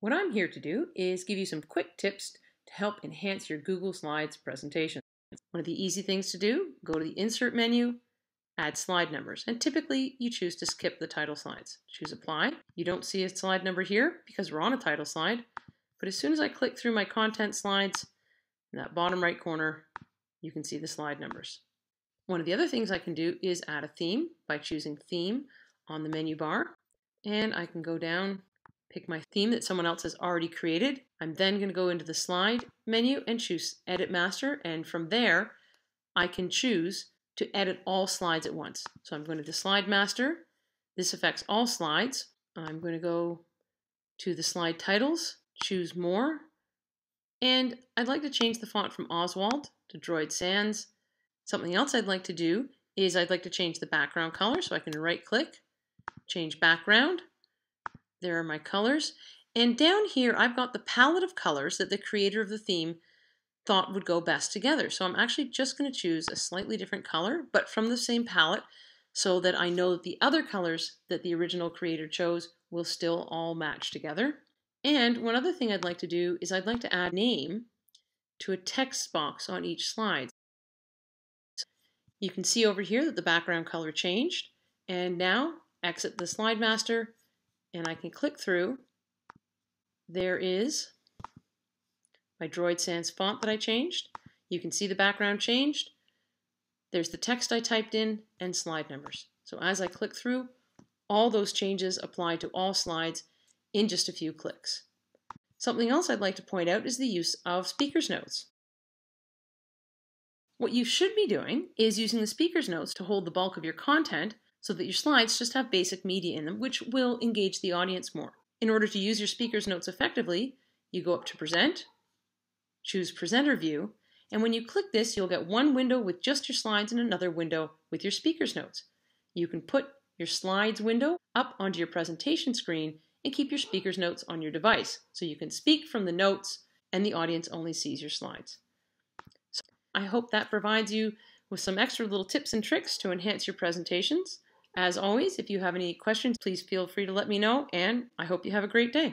What I'm here to do is give you some quick tips to help enhance your Google Slides presentation. One of the easy things to do, go to the Insert menu, add slide numbers, and typically you choose to skip the title slides. Choose Apply. You don't see a slide number here because we're on a title slide, but as soon as I click through my content slides, in that bottom right corner, you can see the slide numbers. One of the other things I can do is add a theme by choosing Theme on the menu bar, and I can go down pick my theme that someone else has already created. I'm then going to go into the slide menu and choose Edit Master. And from there, I can choose to edit all slides at once. So I'm going to the Slide Master. This affects all slides. I'm going to go to the slide titles, choose More. And I'd like to change the font from Oswald to Droid Sans. Something else I'd like to do is I'd like to change the background color. So I can right click, change background. There are my colors. And down here, I've got the palette of colors that the creator of the theme thought would go best together. So I'm actually just going to choose a slightly different color, but from the same palette, so that I know that the other colors that the original creator chose will still all match together. And one other thing I'd like to do is I'd like to add name to a text box on each slide. You can see over here that the background color changed. And now exit the slide master and I can click through. There is my Droid Sans font that I changed. You can see the background changed. There's the text I typed in and slide numbers. So as I click through, all those changes apply to all slides in just a few clicks. Something else I'd like to point out is the use of speaker's notes. What you should be doing is using the speaker's notes to hold the bulk of your content so that your slides just have basic media in them, which will engage the audience more. In order to use your speaker's notes effectively, you go up to Present, choose Presenter View, and when you click this, you'll get one window with just your slides and another window with your speaker's notes. You can put your slides window up onto your presentation screen and keep your speaker's notes on your device so you can speak from the notes and the audience only sees your slides. So I hope that provides you with some extra little tips and tricks to enhance your presentations. As always, if you have any questions, please feel free to let me know, and I hope you have a great day.